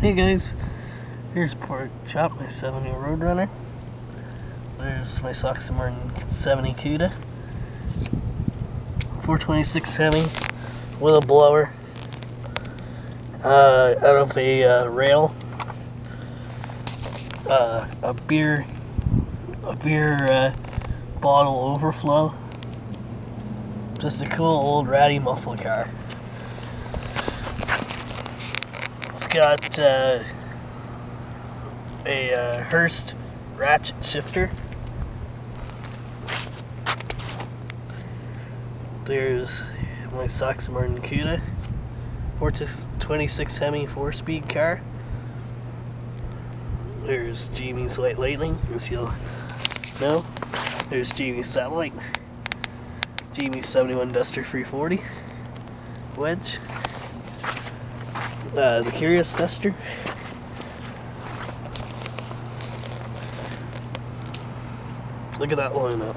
Hey guys, here's Pork Chop, my 70 Roadrunner. There's my Sox Martin 70 Cuda. 426 Hemi with a blower. Uh, out of a uh, rail. Uh, a beer, a beer uh, bottle overflow. Just a cool old ratty muscle car. Got uh, a uh, Hurst ratchet shifter. There's my Sox Martin Cuda, 426 Hemi 4-speed car. There's Jamie's White Lightning, as you'll know. There's Jamie's Satellite. Jamie's 71 Duster 340. Wedge. Uh, the Curious Duster. Look at that lineup.